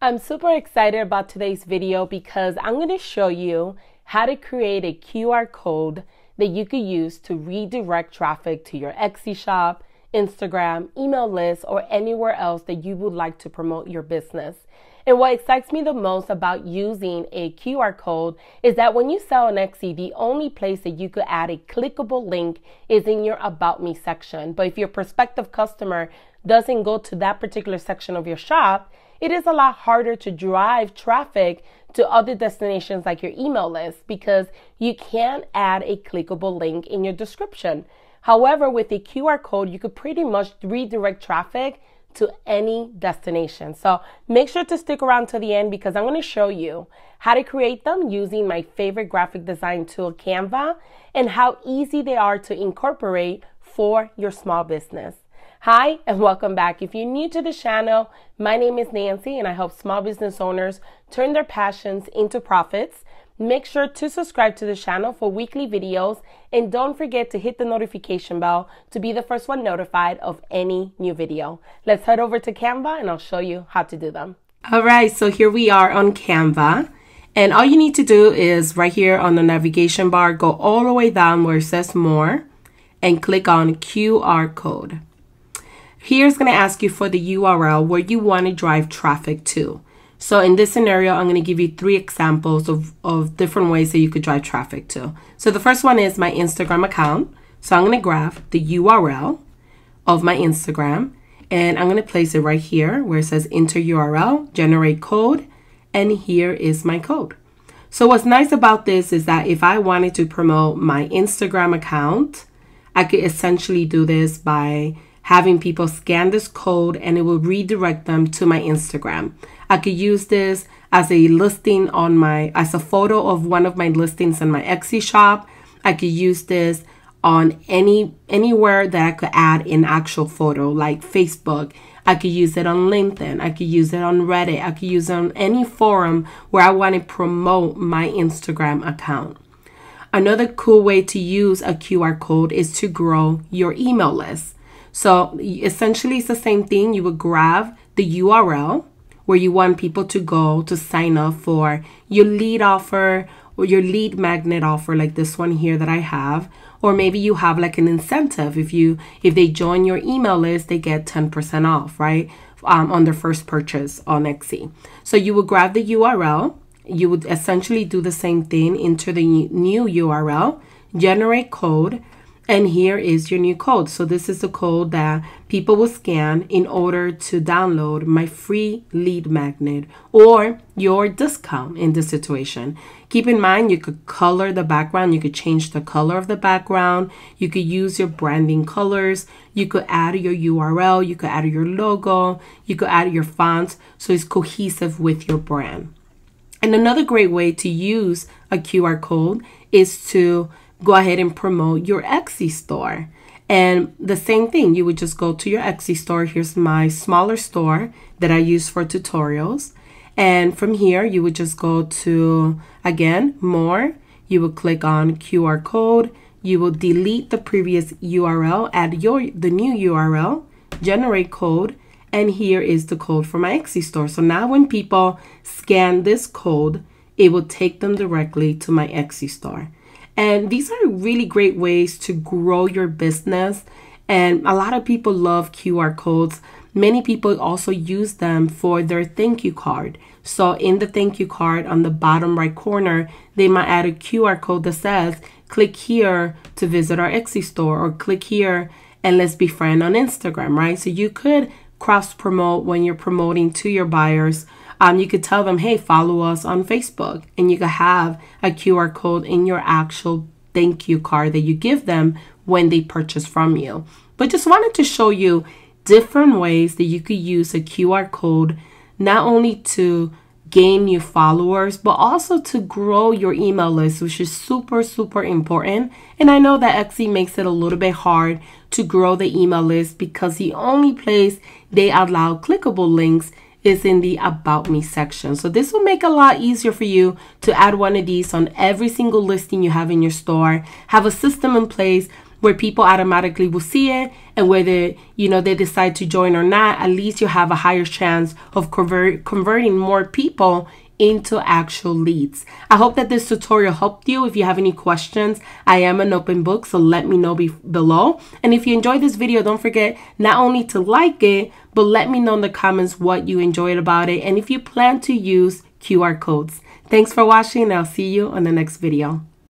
I'm super excited about today's video because I'm going to show you how to create a QR code that you could use to redirect traffic to your Etsy shop, Instagram, email list, or anywhere else that you would like to promote your business. And what excites me the most about using a QR code is that when you sell on Etsy, the only place that you could add a clickable link is in your About Me section. But if your prospective customer doesn't go to that particular section of your shop, it is a lot harder to drive traffic to other destinations like your email list because you can't add a clickable link in your description. However, with a QR code, you could pretty much redirect traffic to any destination. So make sure to stick around to the end because I'm going to show you how to create them using my favorite graphic design tool, Canva, and how easy they are to incorporate for your small business. Hi, and welcome back. If you're new to the channel, my name is Nancy, and I help small business owners turn their passions into profits. Make sure to subscribe to the channel for weekly videos, and don't forget to hit the notification bell to be the first one notified of any new video. Let's head over to Canva, and I'll show you how to do them. All right, so here we are on Canva. And all you need to do is right here on the navigation bar, go all the way down where it says more and click on QR code. Here's going to ask you for the URL where you want to drive traffic to. So in this scenario, I'm going to give you three examples of, of different ways that you could drive traffic to. So the first one is my Instagram account. So I'm going to grab the URL of my Instagram and I'm going to place it right here where it says enter URL, generate code, and here is my code. So what's nice about this is that if I wanted to promote my Instagram account, I could essentially do this by having people scan this code and it will redirect them to my Instagram. I could use this as a listing on my, as a photo of one of my listings in my Etsy shop. I could use this on any anywhere that I could add an actual photo like Facebook. I could use it on LinkedIn. I could use it on Reddit. I could use it on any forum where I want to promote my Instagram account. Another cool way to use a QR code is to grow your email list. So essentially, it's the same thing. You would grab the URL where you want people to go to sign up for your lead offer or your lead magnet offer like this one here that I have. Or maybe you have like an incentive. If you if they join your email list they get 10% off right um, on their first purchase on Etsy. So you would grab the URL you would essentially do the same thing enter the new URL generate code and here is your new code. So this is the code that people will scan in order to download my free lead magnet or your discount in this situation. Keep in mind, you could color the background. You could change the color of the background. You could use your branding colors. You could add your URL. You could add your logo. You could add your fonts so it's cohesive with your brand. And another great way to use a QR code is to go ahead and promote your Etsy store. And the same thing, you would just go to your Etsy store. Here's my smaller store that I use for tutorials. And from here, you would just go to, again, more. You would click on QR code. You will delete the previous URL, add your the new URL, generate code, and here is the code for my Etsy store. So now when people scan this code, it will take them directly to my Etsy store. And these are really great ways to grow your business. And a lot of people love QR codes. Many people also use them for their thank you card. So, in the thank you card on the bottom right corner, they might add a QR code that says, click here to visit our Etsy store, or click here and let's be friend on Instagram, right? So, you could cross promote when you're promoting to your buyers um, you could tell them, hey, follow us on Facebook, and you could have a QR code in your actual thank you card that you give them when they purchase from you. But just wanted to show you different ways that you could use a QR code not only to gain new followers, but also to grow your email list, which is super, super important. And I know that Etsy makes it a little bit hard to grow the email list because the only place they allow clickable links is in the About Me section. So this will make a lot easier for you to add one of these on every single listing you have in your store, have a system in place where people automatically will see it and whether you know they decide to join or not at least you have a higher chance of convert, converting more people into actual leads. I hope that this tutorial helped you. If you have any questions, I am an open book, so let me know be below. And if you enjoyed this video, don't forget not only to like it, but let me know in the comments what you enjoyed about it and if you plan to use QR codes. Thanks for watching and I'll see you on the next video.